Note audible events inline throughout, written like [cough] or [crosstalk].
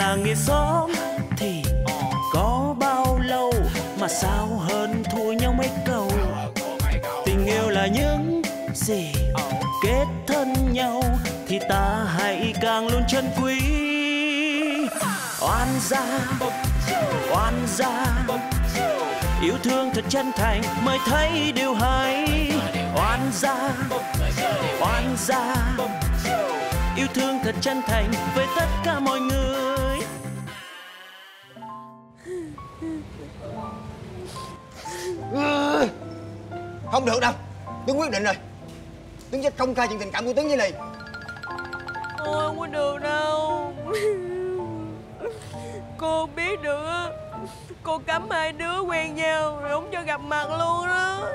làng nghĩa xóm thì có bao lâu mà sao hơn thua nhau mấy câu? Tình yêu là những gì kết thân nhau thì ta hãy càng luôn trân quý. Oan gia oan gia, yêu thương thật chân thành mới thấy điều hay. Oan gia oan gia, yêu thương thật chân thành với tất cả mọi người. Không được đâu. Tuấn quyết định rồi. Tuấn sẽ công khai chuyện tình cảm của tuấn với ly Ôi không có được đâu. Cô biết được á. Cô cấm hai đứa quen nhau Rồi không cho gặp mặt luôn đó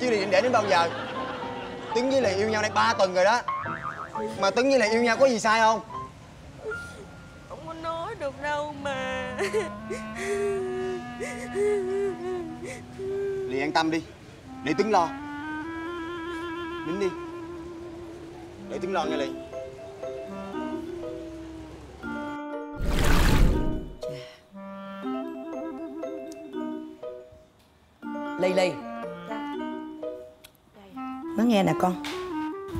chứ định để đến bao giờ? Tuấn với ly yêu nhau đây ba tuần rồi đó. Mà tuấn với ly yêu nhau có gì sai không? Không có nói được đâu mà ly an tâm đi. Để tuấn lo. Nín đi. Để tuấn lo nghe ly Ly Ly Nói nghe nè con.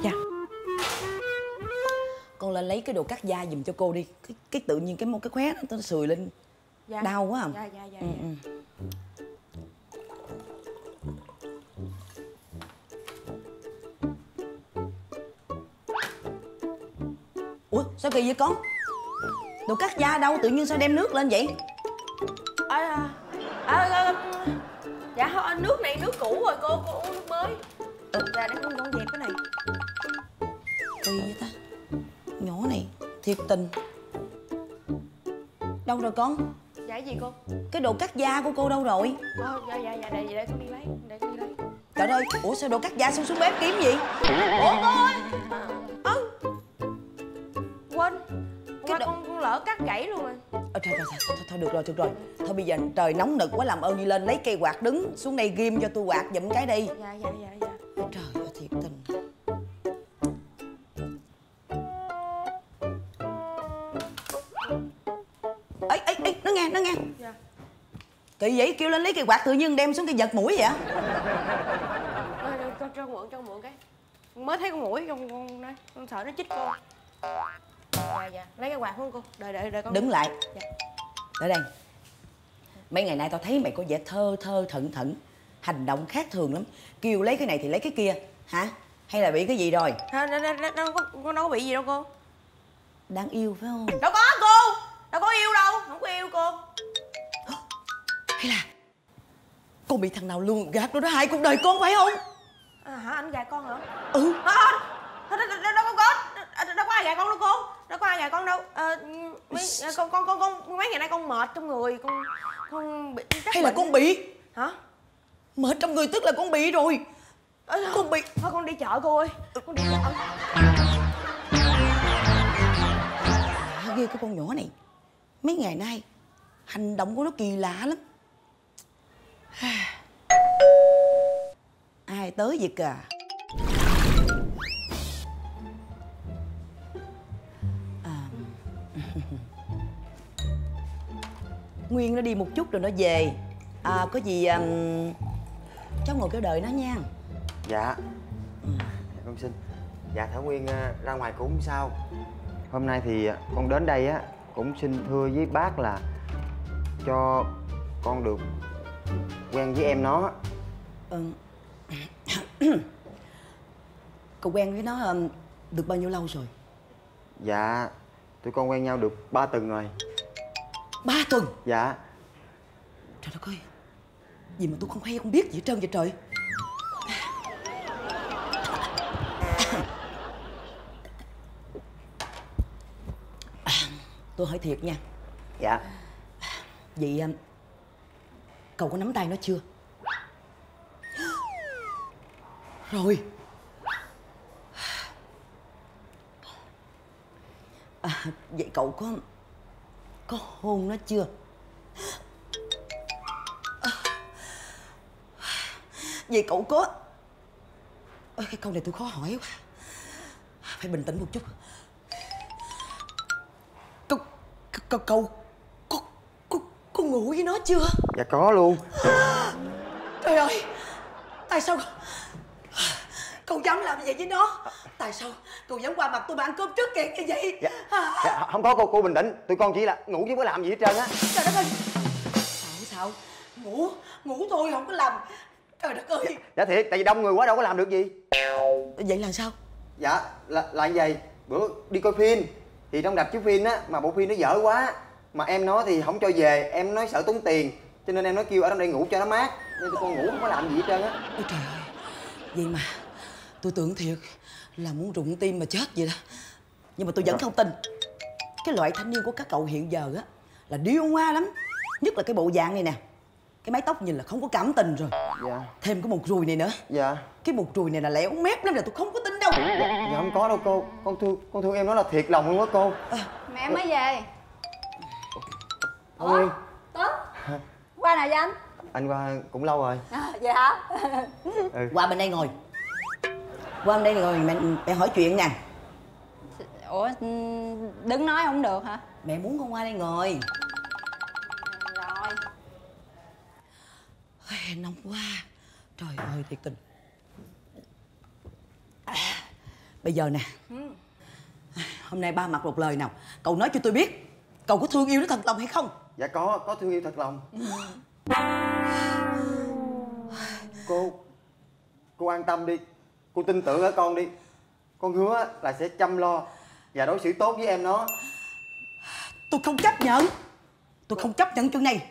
Dạ. Con lên lấy cái đồ cắt da giùm cho cô đi. Cái, cái tự nhiên cái một cái khóe nó, sùi lên. Dạ. Đau quá à. Dạ dạ dạ, ừ, dạ. ừ. Ủa sao kỳ vậy con? Đồ cắt da đâu tự nhiên sao đem nước lên vậy? À, à, à, à, Dạ thôi, nước này nước cũ rồi cô Cô uống nước mới. Dạ để con dọn dẹp cái này. Kỳ vậy ta? Nhỏ này thiệt tình. Đâu rồi con? Dạ gì cô? Cái đồ cắt da của cô đâu rồi? Ờ, dạ dạ dạ để, để con đi lấy Để con đi lấy. Trời ơi Ủa sao đồ cắt da xuống xuống bếp kiếm gì Ủa cô ơi lỡ cắt gãy luôn rồi Ờ, thôi, thôi, thôi, thôi, thôi được rồi được rồi Thôi bây giờ trời nóng nực quá làm ơn đi lên lấy cây quạt đứng xuống đây ghim cho tôi quạt giùm cái đi Dạ dạ dạ dạ Trời ơi thiệt tình ấy ấy ấy nó nghe nó nghe Dạ. kỳ vậy kêu lên lấy cây quạt tự nhiên đem xuống cái giật mũi vậy Ờ, ờ, cho, cho mượn cho mượn cái mới thấy con mũi trong con đây con sợ nó chích cô dạ dạ. Lấy cái quạt không cô. Đợi đợi đợi con đứng lại. Dạ. ở đây. Mấy ngày nay tao thấy mày có vẻ thơ thơ thận thận hành động khác thường lắm. Kêu lấy cái này thì lấy cái kia. Hả? Hay là bị cái gì rồi? Đâu, đâu, đâu, đâu, có, đâu có bị gì đâu cô. Đáng yêu phải không? Đâu có cô. Đâu có yêu đâu. Không có yêu cô. Hay là con bị thằng nào lường gạt nó đó hại cuộc đời con phải không? À, hả? Anh gạt con hả? Ừ. À, đâu, đâu, đâu, đâu có có đâu, đâu có ai gạt con đâu cô gạt con đâu? À, mấy, à, con con con con mấy ngày nay con mệt trong người con con bị hay là bệnh. con bị? Hả? Mệt trong người tức là con bị rồi. Ơ, con bị. thôi con đi chợ cô ơi. Con đi chợ. À, ghê cái con nhỏ này. Mấy ngày nay hành động của nó kỳ lạ lắm. [sighs] Ai tới vậy cả nguyên nó đi một chút rồi nó về. À, có gì um, cháu ngồi cái đợi nó nha. Dạ. Dạ con xin. Dạ thảo nguyên à, ra ngoài cũng sao. Hôm nay thì à, con đến đây á cũng xin thưa với bác là cho con được quen với em nó. Ừ. [coughs] Cậu quen với nó um, được bao nhiêu lâu rồi? dạ tụi con quen nhau được 3 tuần rồi Ba tuần. Dạ. Trời đất ơi. Gì mà tôi không hay không biết gì hết trơn vậy trời. Tôi hỏi thiệt nha. Dạ. Vậy um, Cậu có nắm tay nó chưa? Rồi. À, Vậy cậu có Có hôn nó chưa? À, Vậy cậu có Ôi, Cái câu này tôi khó hỏi quá. Phải bình tĩnh một chút. Cậu, cậu cậu có có có ngủ với nó chưa? Dạ có luôn. Trời ơi tại sao cậu dám làm vậy với nó? Tại sao cậu dám qua mặt tôi mà ăn cơm trước kẹt như vậy? Dạ, à, dạ không có cô cô bình tĩnh tụi con chỉ là ngủ chứ có làm gì hết trơn á. Trời đất ơi. Sao sao? Ngủ ngủ thôi không có làm. Trời đất ơi. Dạ thiệt tại vì đông người quá đâu có làm được gì. Vậy là sao? Dạ là là như vậy. Bữa đi coi phim. Thì trong đập chiếu phim á mà bộ phim nó dở quá mà em nói thì không cho về. Em nói sợ tốn tiền cho nên em nói kêu ở trong đây ngủ cho nó mát. Nên tụi con ngủ không có làm gì hết trơn á. Ôi trời ơi. Vậy mà tôi tưởng thiệt là muốn rụng tim mà chết vậy đó nhưng mà tôi vẫn không tin. Cái loại thanh niên của các cậu hiện giờ á là điêu hoa lắm. Nhất là cái bộ dạng này nè. Cái mái tóc nhìn là không có cảm tình rồi. Dạ. Thêm cái một ruồi này nữa. Dạ. Cái một ruồi này là lẻo mép lắm là tôi không có tin đâu. Dạ, dạ không có đâu cô. Con thương con thương em nói là thiệt lòng luôn á cô. Mẹ mới về. Nguyên Tuấn? Qua nào vậy anh? anh qua cũng lâu rồi. À, vậy hả? qua bên đây ngồi. Qua bên đây ngồi mẹ, mẹ hỏi chuyện nè Ủa ừ, đứng nói không được hả? mẹ muốn con qua đây ngồi. Rồi. Ôi, nóng quá. Trời ơi thiệt tình. À, bây giờ nè. Hôm nay ba mặt một lời nào cậu nói cho tôi biết cậu có thương yêu nó thật lòng hay không? Dạ có có thương yêu thật lòng cô cô an tâm đi. Cô tin tưởng ở con đi. Con hứa là sẽ chăm lo và đối xử tốt với em nó. Tôi không chấp nhận. Tôi không chấp nhận chuyện này.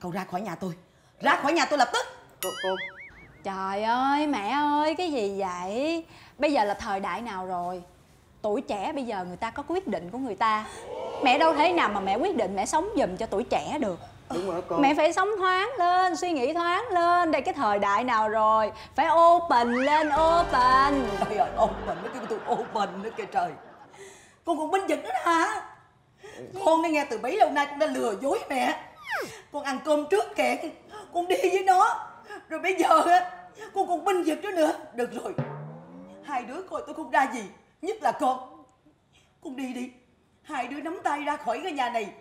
Cậu ra khỏi nhà tôi. Ra khỏi nhà tôi lập tức. Cô cô. Trời ơi mẹ ơi cái gì vậy? Bây giờ là thời đại nào rồi? Tuổi trẻ bây giờ người ta có quyết định của người ta. Mẹ đâu thể nào mà mẹ quyết định mẹ sống giùm cho tuổi trẻ được. Đúng rồi con Mẹ phải sống thoáng lên, suy nghĩ thoáng lên. Đây cái thời đại nào rồi? Phải open lên, open. Trời ơi open nó kêu tôi open nữa kìa trời con còn binh vực nữa hả? Con đã nghe từ bấy lâu nay con đã lừa dối mẹ. Con ăn cơm trước kẹt con đi với nó. Rồi bây giờ á con còn binh vực nữa nữa. Được rồi. Hai đứa coi tôi không ra gì nhất là con. Con đi đi. Hai đứa nắm tay ra khỏi cái nhà này.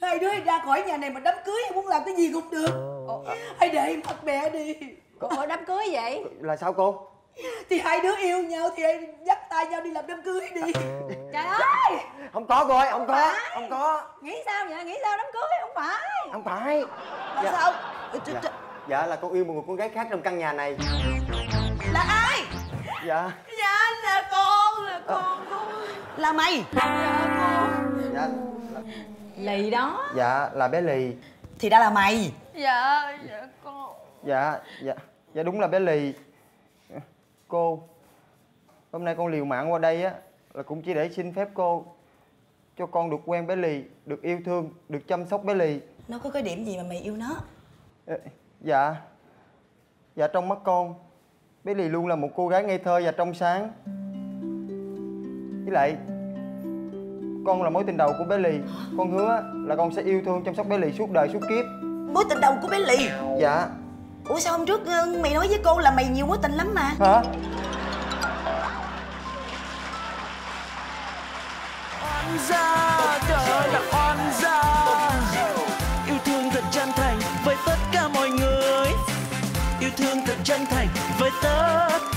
Hai đứa ra khỏi nhà này mà đám cưới hay muốn làm cái gì cũng được. Hãy để mặt mẹ đi. Ủa đám cưới vậy? là sao cô thì hai đứa yêu nhau thì dắt tay nhau đi làm đám cưới đi. Trời [laughs] ơi. Không có cô ơi không có không có. Nghĩ sao vậy? Nghĩ sao đám cưới? Không phải. Không phải. Là Dạ. sao? Dạ, dạ là con yêu một người con gái khác trong căn nhà này. Là ai? Dạ. Dạ là con là con con. Là mày. Dạ con. Dạ. Là, Lì đó. Dạ là bé lì. Thì đã là mày. Dạ dạ con. Dạ dạ. Dạ đúng là bé lì cô. Hôm nay con liều mạng qua đây á là cũng chỉ để xin phép cô cho con được quen bé lì được yêu thương được chăm sóc bé lì. Nó có cái điểm gì mà mày yêu nó? Dạ. Dạ trong mắt con bé lì luôn là một cô gái ngây thơ và trong sáng. Với lại con là mối tình đầu của bé lì. Con hứa là con sẽ yêu thương chăm sóc bé lì suốt đời suốt kiếp. Mối tình đầu của bé lì? Dạ ủa sao hôm trước ờ, mày nói với cô là mày nhiều mối tình lắm mà? Hả? Oan gia trời ơi là oan gia. Yêu thương thật chân thành với tất cả mọi người. Yêu thương thật chân thành với tất cả mọi người